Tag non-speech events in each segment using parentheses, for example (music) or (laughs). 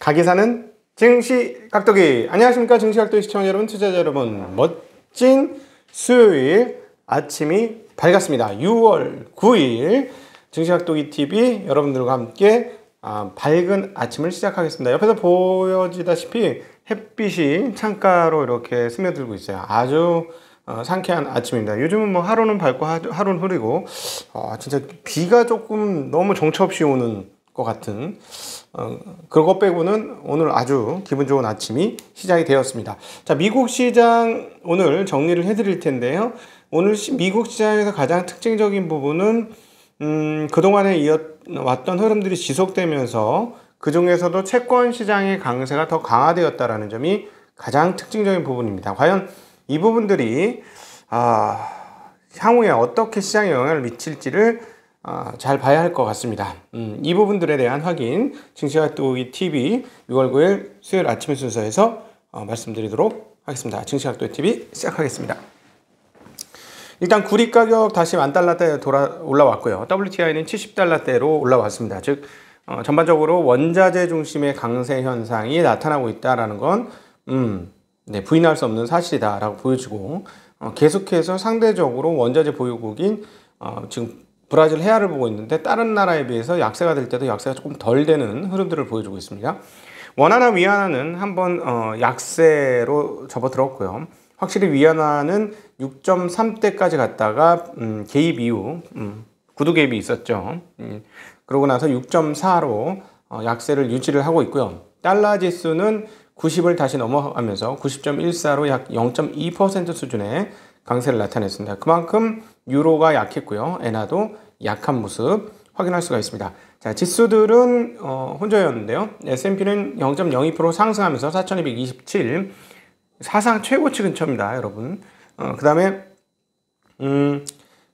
가기사는 증시 각도기. 안녕하십니까? 증시 각도기 시청자 여러분 투자자 여러분. 멋진 수요일 아침이 밝았습니다. 6월 9일 증시 각도기 TV 여러분들과 함께 아, 밝은 아침을 시작하겠습니다. 옆에서 보여지다시피 햇빛이 창가로 이렇게 스며들고 있어요. 아주 어, 상쾌한 아침입니다. 요즘은 뭐 하루는 밝고 하루는 흐리고 어, 진짜 비가 조금 너무 정처 없이 오는 것 같은 어, 그것 빼고는 오늘 아주 기분 좋은 아침이 시작이 되었습니다. 자, 미국 시장 오늘 정리를 해드릴 텐데요. 오늘 시, 미국 시장에서 가장 특징적인 부분은 음, 그동안에 이어왔던 흐름들이 지속되면서 그 중에서도 채권 시장의 강세가 더 강화되었다라는 점이 가장 특징적인 부분입니다. 과연 이 부분들이 아, 향후에 어떻게 시장에 영향을 미칠지를 아, 잘 봐야 할 것 같습니다. 음, 이 부분들에 대한 확인 증시학도이 TV 6월 9일 수요일 아침 순서에서 어, 말씀드리도록 하겠습니다. 증시학도이 TV 시작하겠습니다. 일단 구리 가격 다시 만 달러대 돌아 올라왔고요. WTI는 70달러대로 올라왔습니다. 즉 어, 전반적으로 원자재 중심의 강세 현상이 나타나고 있다라는 건 음, 네, 부인할 수 없는 사실이다라고 보여지고 어, 계속해서 상대적으로 원자재 보유국인 어, 지금 브라질 해안을 보고 있는데 다른 나라에 비해서 약세가 될 때도 약세가 조금 덜 되는 흐름들을 보여주고 있습니다. 원화나 위안화는 한번 어, 약세로 접어들었고요. 확실히 위안화는 6.3대까지 갔다가 음, 개입 이후 음, 구두 개입이 있었죠. 음, 그러고 나서 6.4로 어, 약세를 유지를 하고 있고요. 달러 지수는 90을 다시 넘어가면서 90.14로 약 0.2% 수준의 강세를 나타냈습니다. 그만큼 유로가 약했고요. 엔화도 약한 모습 확인할 수가 있습니다. 자, 지수들은 어, 혼자였는데요. S&P는 0.02% 상승하면서 4,227 사상 최고치 근처입니다, 여러분. 어, 그 다음에 음,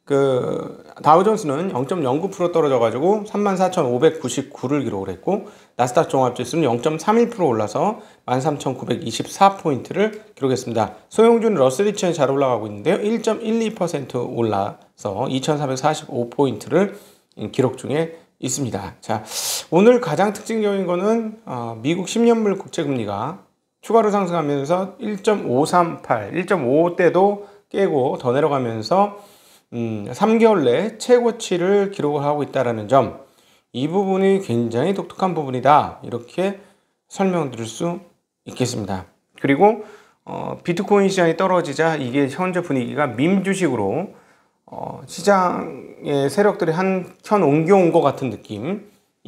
그 다우존스는 0.09% 떨어져 가지고 34,599를 기록을 했고 나스닥 종합 지수는 0.31% 올라서 13,924포인트를 기록했습니다. 소형주는 러셀리천이 잘 올라가고 있는데요. 1.12% 올라서 2,445포인트를 기록 중에 있습니다. 자, 오늘 가장 특징적인 거는 어, 미국 10년물 국채금리가 추가로 상승하면서 1.538, 1.55대도 깨고 더 내려가면서 음, 3개월 내 최고치를 기록을 하고 있다는 점, 이 부분이 굉장히 독특한 부분이다. 이렇게 설명드릴 수 있겠습니다. 그리고 어, 비트코인 시장이 떨어지자 이게 현재 분위기가 민 주식으로 어, 시장의 세력들이 한켠 옮겨온 것 같은 느낌이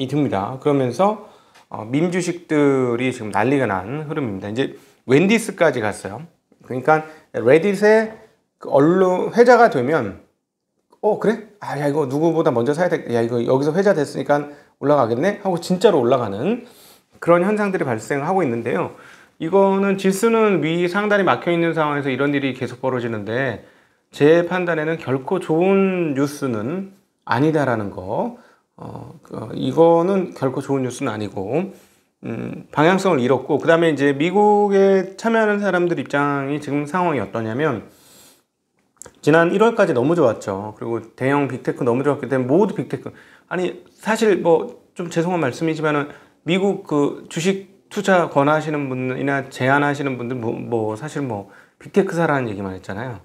듭니다. 그러면서 어, 민 주식들이 지금 난리가 난 흐름입니다. 이제 웬디스까지 갔어요. 그러니까 레딧의 그 언론 회자가 되면 어 그래? 아 야 이거 누구보다 먼저 사야 돼. 야 이거 여기서 회자 됐으니까 올라가겠네 하고 진짜로 올라가는 그런 현상들이 발생하고 있는데요. 이거는 지수는 위 상단이 막혀 있는 상황에서 이런 일이 계속 벌어지는데 제 판단에는 결코 좋은 뉴스는 아니다라는 거. 어, 그, 이거는 결코 좋은 뉴스는 아니고 음, 방향성을 잃었고 그 다음에 이제 미국에 참여하는 사람들 입장이 지금 상황이 어떠냐면 지난 1월까지 너무 좋았죠. 그리고 대형 빅테크 너무 좋았기 때문에 모두 빅테크. 아니, 사실 뭐 좀 죄송한 말씀이지만은 미국 그 주식 투자 권하시는 분이나 제안하시는 분들 뭐, 뭐 사실 뭐 빅테크 사라는 얘기만 했잖아요.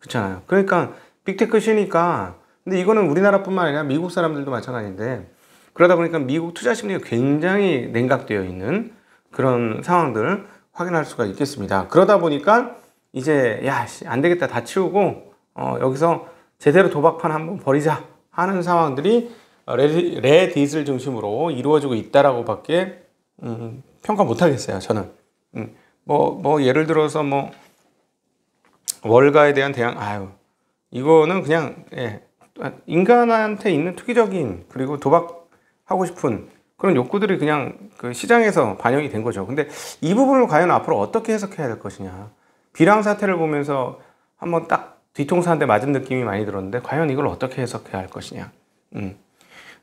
그렇잖아요. 그러니까 빅테크 시니까 근데 이거는 우리나라뿐만 아니라 미국 사람들도 마찬가지인데 그러다 보니까 미국 투자 심리가 굉장히 냉각되어 있는 그런 상황들 확인할 수가 있겠습니다. 그러다 보니까 이제 야 안 되겠다 다 치우고 어, 여기서 제대로 도박판 한번 벌이자 하는 상황들이 레, Reddit을 중심으로 이루어지고 있다라고 밖에 음, 평가 못 하겠어요. 저는 음, 뭐, 뭐 예를 들어서 뭐 월가에 대한 대응 아유 이거는 그냥 예, 인간한테 있는 투기적인 그리고 도박하고 싶은 그런 욕구들이 그냥 그 시장에서 반영이 된 거죠. 근데 이 부분을 과연 앞으로 어떻게 해석해야 될 것이냐. 비랑 사태를 보면서 한번 딱 뒤통수 한 대 맞은 느낌이 많이 들었는데 과연 이걸 어떻게 해석해야 할 것이냐. 음.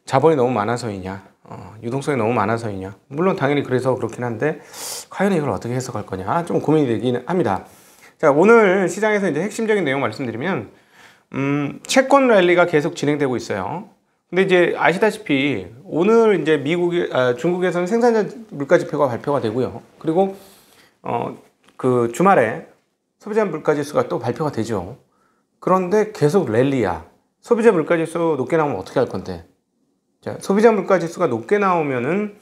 자본이 너무 많아서이냐. 어, 유동성이 너무 많아서이냐. 물론 당연히 그래서 그렇긴 한데 과연 이걸 어떻게 해석할 거냐. 좀 고민이 되기는 합니다. 자, 오늘 시장에서 이제 핵심적인 내용 말씀드리면 음, 채권 랠리가 계속 진행되고 있어요. 근데 이제 아시다시피 오늘 이제 미국이 아, 중국에서는 생산자 물가 지표가 발표가 되고요. 그리고 어 그 주말에 소비자 물가 지수가 또 발표가 되죠. 그런데 계속 랠리야. 소비자 물가 지수 높게 나오면 어떻게 할 건데? 자, 소비자 물가 지수가 높게 나오면은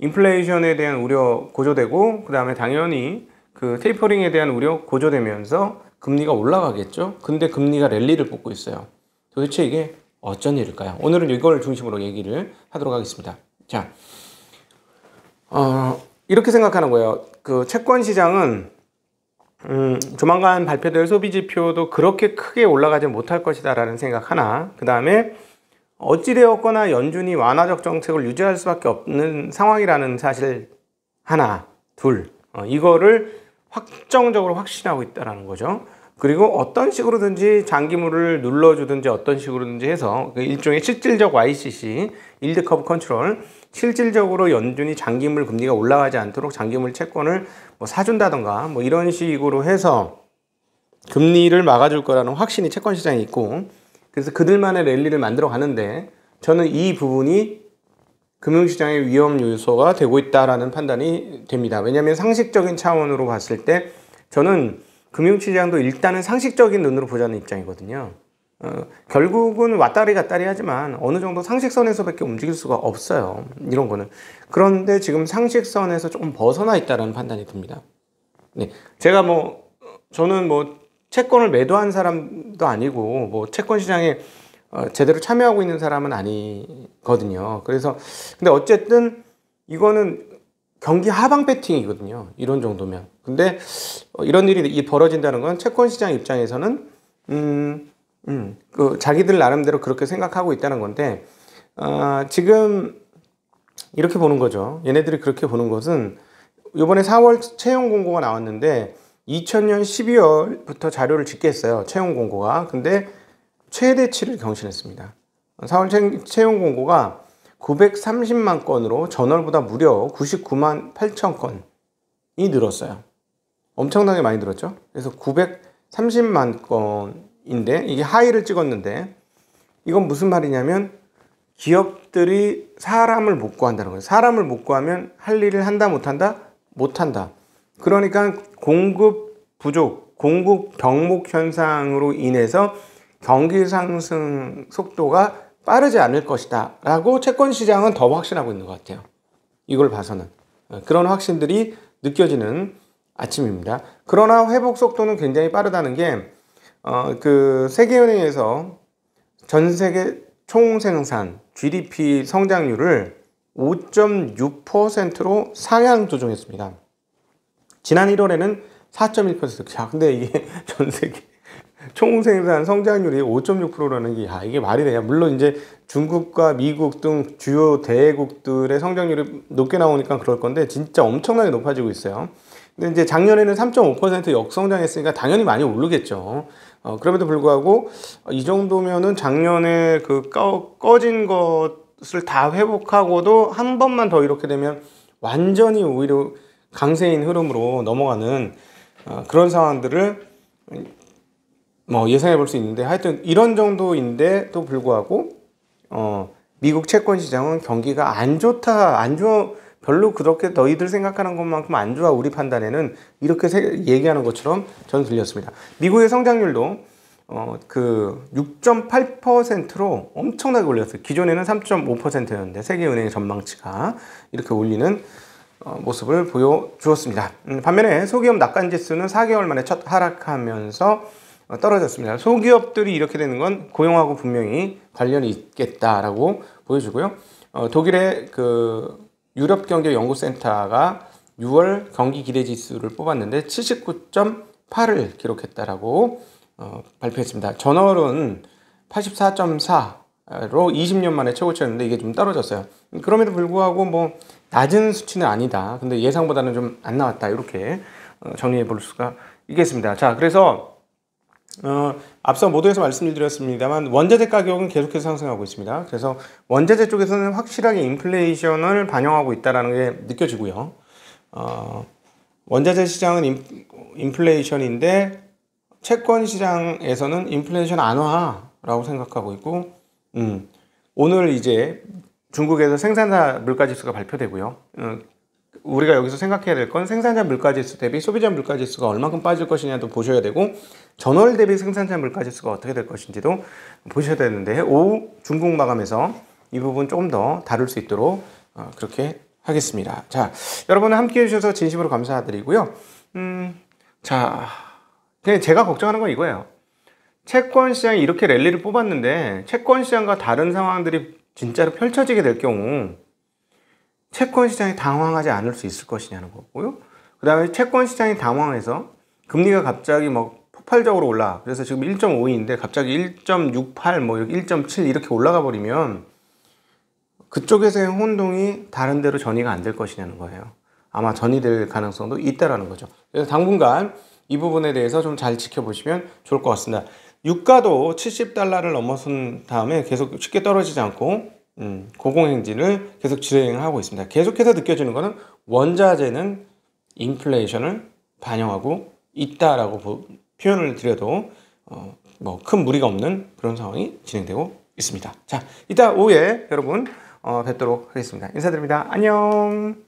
인플레이션에 대한 우려 고조되고 그 다음에 당연히 그 테이퍼링에 대한 우려 고조되면서 금리가 올라가겠죠. 근데 금리가 랠리를 뽑고 있어요. 도대체 이게 어쩐 일일까요? 오늘은 이걸 중심으로 얘기를 하도록 하겠습니다. 자, 어, 이렇게 생각하는 거예요. 그 채권 시장은 음, 조만간 발표될 소비 지표도 그렇게 크게 올라가지 못할 것이다라는 생각 하나. 그 다음에 어찌되었거나 연준이 완화적 정책을 유지할 수밖에 없는 상황이라는 사실 하나, 둘. 어, 이거를 확정적으로 확신하고 있다는 거죠. 그리고 어떤 식으로든지 장기물을 눌러주든지 어떤 식으로든지 해서 그 일종의 실질적 YCC, yield curve control, 실질적으로 연준이 장기물 금리가 올라가지 않도록 장기물 채권을 뭐 사준다던가 뭐 이런 식으로 해서 금리를 막아줄 거라는 확신이 채권 시장에 있고 그래서 그들만의 랠리를 만들어 가는데 저는 이 부분이 금융시장의 위험 요소가 되고 있다라는 판단이 됩니다. 왜냐하면 상식적인 차원으로 봤을 때 저는 금융시장도 일단은 상식적인 눈으로 보자는 입장이거든요. 어, 결국은 왔다리 갔다리 하지만 어느 정도 상식선에서밖에 움직일 수가 없어요. 이런 거는. 그런데 지금 상식선에서 조금 벗어나 있다는 판단이 듭니다. 네. 제가 뭐, 저는 뭐, 채권을 매도한 사람도 아니고 뭐 채권 시장에 어, 제대로 참여하고 있는 사람은 아니거든요. 그래서 근데 어쨌든 이거는 경기 하방 배팅이거든요. 이런 정도면. 근데 어, 이런 일이 벌어진다는 건 채권 시장 입장에서는 음, 음, 그 자기들 나름대로 그렇게 생각하고 있다는 건데 어, 지금 이렇게 보는 거죠. 얘네들이 그렇게 보는 것은 이번에 4월 채용 공고가 나왔는데 2000년 12월부터 자료를 집계했어요. 채용 공고가. 근데 최대치를 경신했습니다. 4월 채용 공고가 930만 건으로 전월보다 무려 99만 8천 건이 늘었어요. 엄청나게 많이 늘었죠. 그래서 930만 건 인데 이게 하이를 찍었는데 이건 무슨 말이냐면 기업들이 사람을 못 구한다는 거예요. 사람을 못 구하면 할 일을 한다 못한다 못한다. 그러니까 공급 부족, 공급 병목 현상으로 인해서 경기 상승 속도가 빠르지 않을 것이다. 라고 채권 시장은 더 확신하고 있는 것 같아요. 이걸 봐서는. 그런 확신들이 느껴지는 아침입니다. 그러나 회복 속도는 굉장히 빠르다는 게, 어, 그 세계은행에서 전 세계 총생산 GDP 성장률을 5.6%로 상향 조정했습니다. 지난 1월에는 4.1%. 자, 근데 이게 (laughs) 전 세계 총생산 성장률이 5.6%라는 게, 야, 이게 말이 돼요. 물론 이제 중국과 미국 등 주요 대국들의 성장률이 높게 나오니까 그럴 건데, 진짜 엄청나게 높아지고 있어요. 근데 이제 작년에는 3.5% 역성장했으니까 당연히 많이 오르겠죠. 어, 그럼에도 불구하고 이 정도면은 작년에 그 꺼, 꺼진 것을 다 회복하고도 한 번만 더 이렇게 되면 완전히 오히려 강세인 흐름으로 넘어가는 어, 그런 상황들을 뭐 예상해 볼 수 있는데 하여튼 이런 정도인데도 불구하고 어, 미국 채권 시장은 경기가 안 좋다 안 좋아 별로 그렇게 너희들 생각하는 것만큼 안 좋아 우리 판단에는 이렇게 얘기하는 것처럼 저는 들렸습니다. 미국의 성장률도 어, 그 6.8%로 엄청나게 올렸어요. 기존에는 3.5%였는데 세계은행의 전망치가 이렇게 올리는 어, 모습을 보여주었습니다. 음, 반면에 소기업 낙관 지수는 4개월 만에 첫 하락하면서 어, 떨어졌습니다. 소기업들이 이렇게 되는 건 고용하고 분명히 관련이 있겠다라고 보여주고요. 어, 독일의 그 유럽 경제 연구센터가 6월 경기 기대 지수를 뽑았는데 79.8을 기록했다라고 어, 발표했습니다. 전월은 84.4로 20년 만에 최고치였는데 이게 좀 떨어졌어요. 그럼에도 불구하고 뭐 낮은 수치는 아니다. 근데 예상보다는 좀 안 나왔다. 이렇게 어, 정리해 볼 수가 있겠습니다. 자, 그래서 어, 앞서 모두에서 말씀드렸습니다만 원자재 가격은 계속해서 상승하고 있습니다. 그래서 원자재 쪽에서는 확실하게 인플레이션을 반영하고 있다는 게 느껴지고요. 어, 원자재 시장은 인, 인플레이션인데 채권 시장에서는 인플레이션 안 와라고 생각하고 있고, 음, 오늘 이제 중국에서 생산자 물가지수가 발표되고요. 어, 우리가 여기서 생각해야 될 건 생산자 물가지수 대비 소비자 물가지수가 얼마큼 빠질 것이냐도 보셔야 되고 전월 대비 생산자 물가지수가 어떻게 될 것인지도 보셔야 되는데 오후 중국 마감에서 이 부분 조금 더 다룰 수 있도록 어, 그렇게 하겠습니다. 자, 여러분 함께 해주셔서 진심으로 감사드리고요. 음, 자, 그냥 제가 걱정하는 건 이거예요. 채권 시장이 이렇게 랠리를 뽑았는데 채권 시장과 다른 상황들이 진짜로 펼쳐지게 될 경우 채권 시장이 당황하지 않을 수 있을 것이냐는 거고요. 그 다음에 채권 시장이 당황해서 금리가 갑자기 뭐 폭발적으로 올라. 그래서 지금 1.5인데 갑자기 1.68, 뭐 1.7 이렇게 올라가 버리면 그쪽에서의 혼동이 다른 데로 전이가 안 될 것이냐는 거예요. 아마 전이될 가능성도 있다라는 거죠. 그래서 당분간 이 부분에 대해서 좀 잘 지켜보시면 좋을 것 같습니다. 유가도 70달러를 넘어선 다음에 계속 쉽게 떨어지지 않고 음, 고공행진을 계속 진행하고 있습니다. 계속해서 느껴지는 것은 원자재는 인플레이션을 반영하고 있다라고 보, 표현을 드려도 어, 뭐 큰 무리가 없는 그런 상황이 진행되고 있습니다. 자, 이따 오후에 여러분 어, 뵙도록 하겠습니다. 인사드립니다. 안녕.